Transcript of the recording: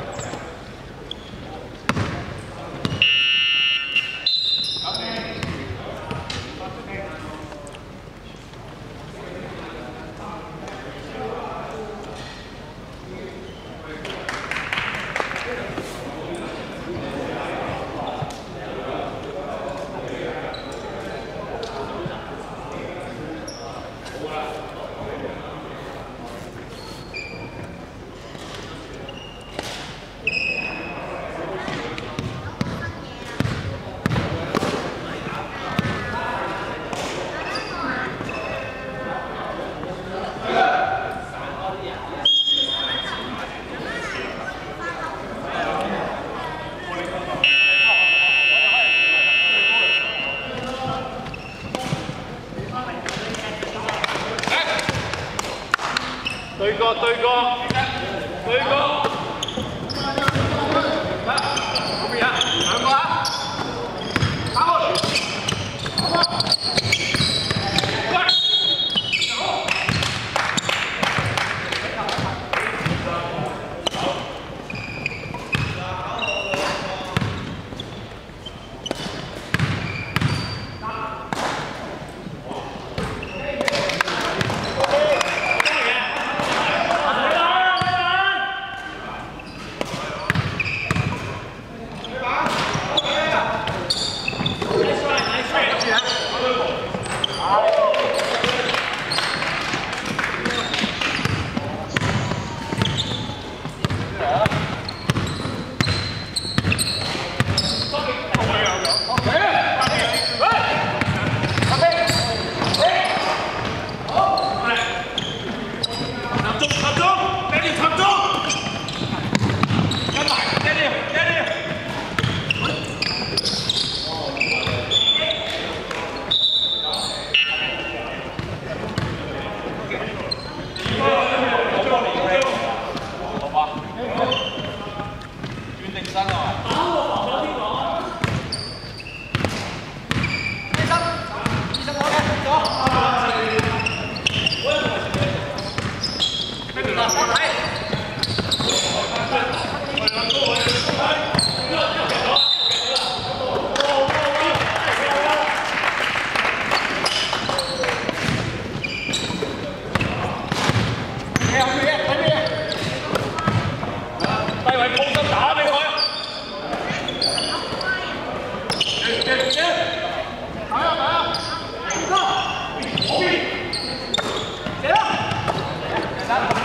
Yeah. Gracias.